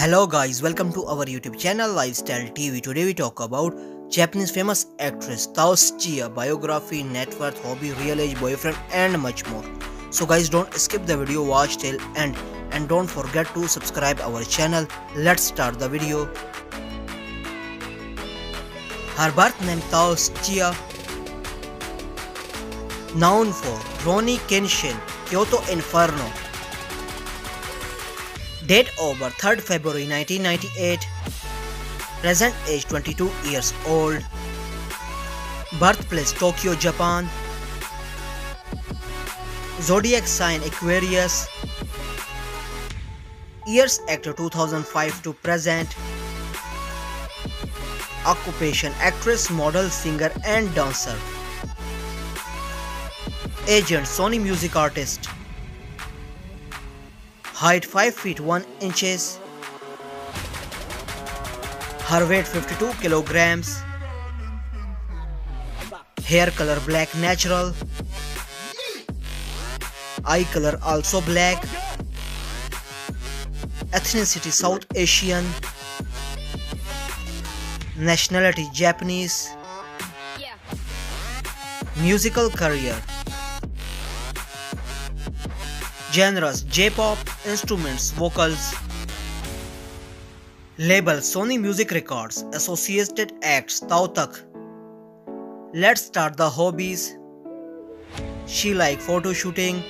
Hello guys, welcome to our YouTube channel Lifestyle TV. Today we talk about Japanese famous actress Tao Tsuchiya biography, net worth, hobby, real age, boyfriend and much more. So guys don't skip the video, watch till end and don't forget to subscribe our channel. Let's start the video. Her birth name Tao Tsuchiya known for Rurouni Kenshin, Kyoto Inferno, Date over 3rd February 1998. Present age 22 years old. Birthplace Tokyo, Japan. Zodiac sign Aquarius. Years actor 2005 to present. Occupation actress, model, singer and dancer. Agent Sony music artist height 5 feet 1 inches her weight 52 kilograms hair color black natural eye color also black ethnicity south asian nationality japanese musical career genres J-pop, instruments, vocals. Label Sony Music Records, Associated Acts Tautak. Let's start the hobbies. She like photo shooting,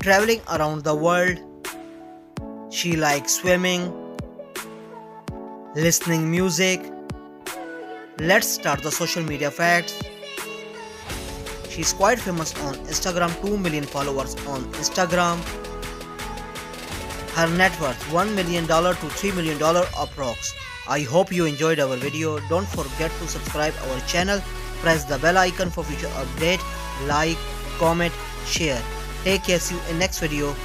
traveling around the world. She likes swimming, listening music. Let's start the social media facts. She's quite famous on Instagram, 2 million followers on Instagram. Her net worth $1 million to $3 million approx. I hope you enjoyed our video. Don't forget to subscribe our channel. Press the bell icon for future update. Like, comment, share. Take care. See you in next video.